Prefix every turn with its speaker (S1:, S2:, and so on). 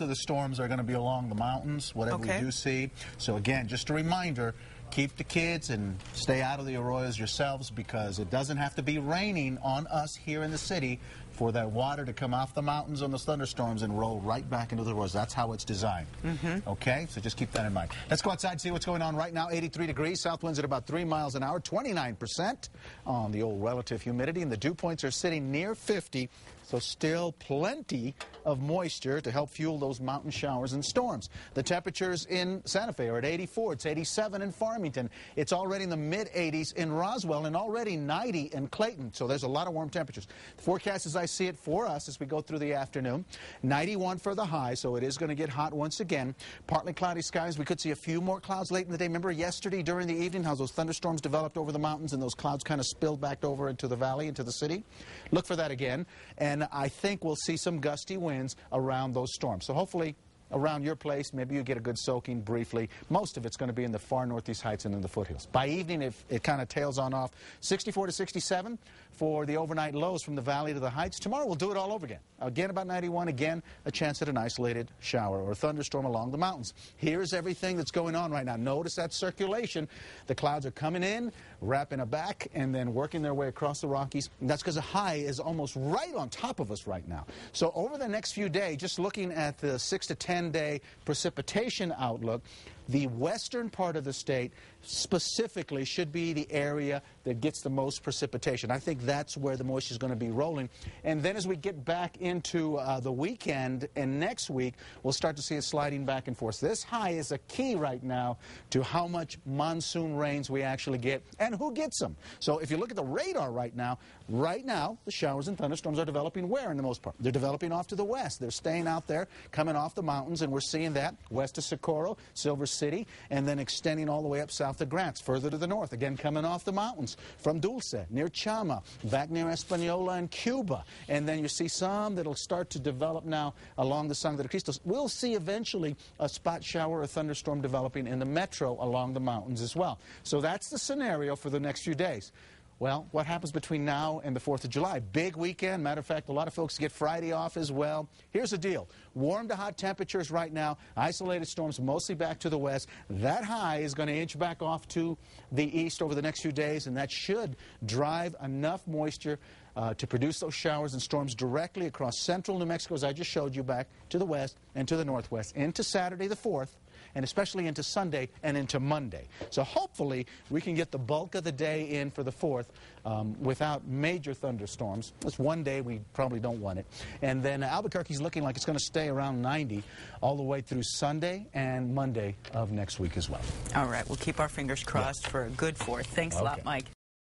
S1: of the storms are going to be along the mountains, whatever
S2: Okay.
S1: we do see. So again, just a reminder, keep the kids and stay out of the arroyos yourselves because it doesn't have to be raining on us here in the city for that water to come off the mountains on those thunderstorms and roll right back into the arroyos. That's how it's designed. Mm-hmm. Okay, so just keep that in mind. Let's go outside and see what's going on right now. 83 degrees, south winds at about 3 miles an hour, 29% on the old relative humidity, and the dew points are sitting near 50. So still plenty of moisture to help fuel those mountain showers and storms. The temperatures in Santa Fe are at 84. It's 87 in Farmington. It's already in the mid 80s in Roswell and already 90 in Clayton. So there's a lot of warm temperatures. The forecast as I see it for us as we go through the afternoon, 91 for the high, so it is going to get hot once again. Partly cloudy skies. We could see a few more clouds late in the day. Remember yesterday during the evening how those thunderstorms developed over the mountains and those clouds kind of spilled back over into the valley, into the city? Look for that again. And I think we'll see some gusty winds around those storms. So hopefully around your place, maybe you get a good soaking briefly. Most of it's going to be in the far northeast heights and in the foothills. By evening, if it kind of tails on off, 64 to 67 for the overnight lows from the valley to the heights. Tomorrow we'll do it all over again. Again about 91, again a chance at an isolated shower or thunderstorm along the mountains. Here's everything that's going on right now. Notice that circulation. The clouds are coming in, wrapping a back, and then working their way across the Rockies. That's because the high is almost right on top of us right now. So over the next few days, just looking at the 6 to 10 day precipitation outlook, the western part of the state specifically should be the area that gets the most precipitation. I think that's where the moisture is going to be rolling. And then as we get back into uh, the weekend and next week, we'll start to see it sliding back and forth. This high is a key right now to how much monsoon rains we actually get and who gets them. So if you look at the radar right now, right now the showers and thunderstorms are developing where in the most part? They're developing off to the west. They're staying out there, coming off the mountains, and we're seeing that west of Socorro, Silver City, and then extending all the way up south to Grants, further to the north, again coming off the mountains from Dulce, near Chama, back near Espanola and Cuba. And then you see some that'll start to develop now along the Sangre de Cristo. We'll see eventually a spot shower or thunderstorm developing in the metro along the mountains as well. So that's the scenario for the next few days. Well, what happens between now and the 4th of July? Big weekend. Matter of fact, a lot of folks get Friday off as well. Here's the deal. Warm to hot temperatures right now. Isolated storms mostly back to the west. That high is going to inch back off to the east over the next few days, and that should drive enough moisture uh, to produce those showers and storms directly across central New Mexico, as I just showed you, back to the west and to the northwest, into Saturday the 4th and especially into Sunday and into Monday. So hopefully we can get the bulk of the day in for the 4th um, without major thunderstorms. That's one day we probably don't want it. And then Albuquerque's looking like it's going to stay around 90 all the way through Sunday and Monday of next week as well.
S2: All right, we'll keep our fingers crossed for a good fourth. Thanks a lot, Mike.